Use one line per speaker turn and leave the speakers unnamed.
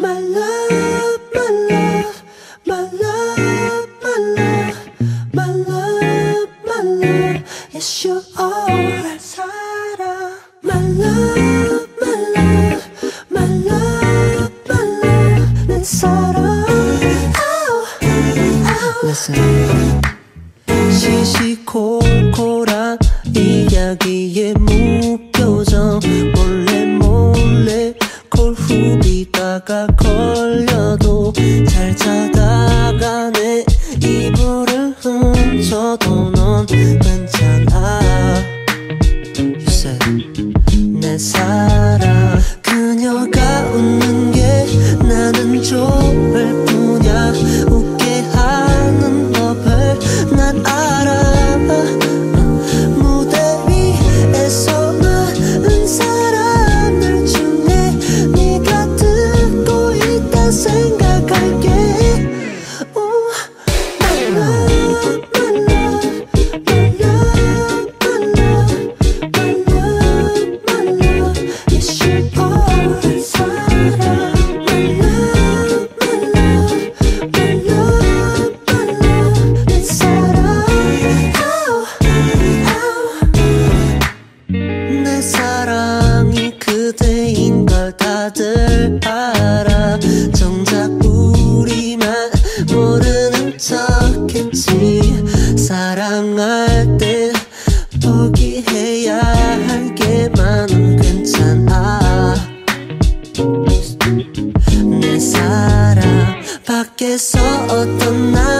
My love, my love, my love, my love, my love, my love, yes you are. 사랑. My love, my love, my love, my love, 내 사랑. Oh, oh. Listen. 시시콜콜한 이야기에 무. 가다가 걸려도 잘 찾아가네. 이불을 훔쳐도 sing. 할 때 포기해야 할 게 많은 괜찮아. 내 사랑 밖에서 어떤 날